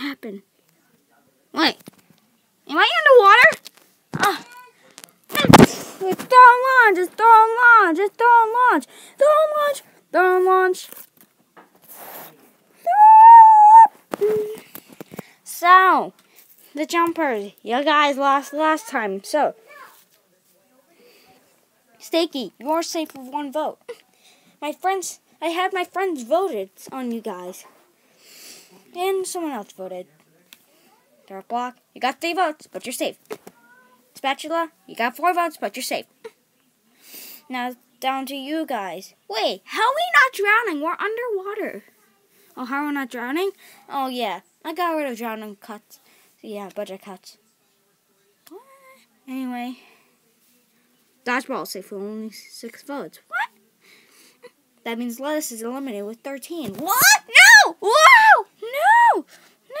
happened? Wait. Am I underwater? Ah. It's throwing launch. It's throwing launch. Just throw throwing launch. Throwing launch. Throwing launch. So, the jumpers. You guys lost last time. So, Stakey, you're safe with one vote. My friends, I had my friends voted on you guys. And someone else voted. Dark Block, you got three votes, but you're safe. Spatula, you got four votes, but you're safe. Now down to you guys. Wait, how are we not drowning? We're underwater. Oh, how are we not drowning? Oh yeah, I got rid of drowning cuts. Yeah, budget cuts. Anyway, dodgeball safe with only six votes. What? That means Lettuce is eliminated with 13. What? No! Whoa! No! No!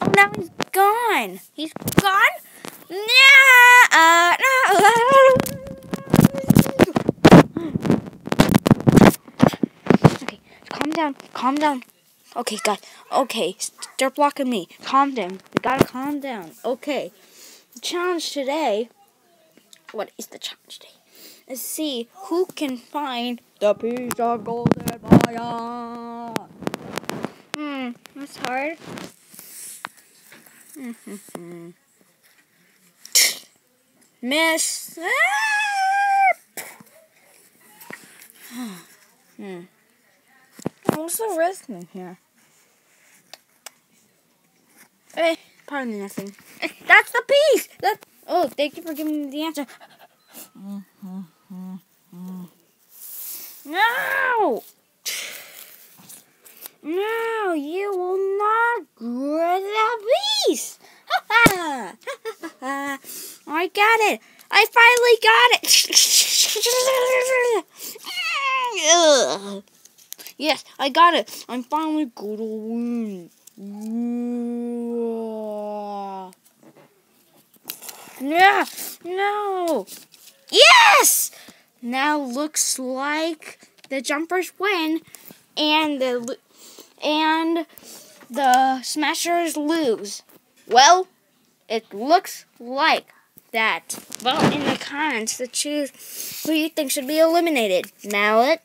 Oh, now he's gone. He's gone? No! Uh, no! Okay, calm down. Calm down. Okay, guys. Okay, start blocking me. Calm down. We gotta calm down. Okay. The challenge today. What is the challenge today? Let's see who can find the piece of golden Maya. Hmm, that's hard. Miss. hmm. What's the rest in here? Hey, pardon nothing. That's the piece. That. Oh, thank you for giving me the answer. No! No, you will not piece! Ha ha! I got it! I finally got it! yes, I got it! I'm finally gonna win! Yeah! No! Yes! Now looks like the jumpers win and the and the smashers lose. Well, it looks like that. Vote in the comments to choose who you think should be eliminated. Mallet,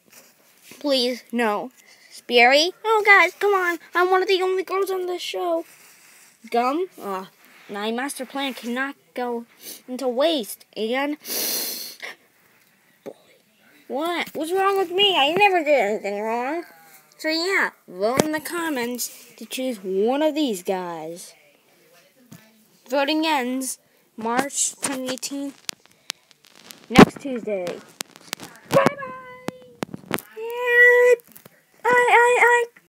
please, no. Sperry, oh guys, come on. I'm one of the only girls on this show. Gum, oh, my master plan cannot go into waste. And boy, what? What's wrong with me? I never did anything wrong. So yeah, vote in the comments to choose one of these guys. Voting ends March 2018, next Tuesday.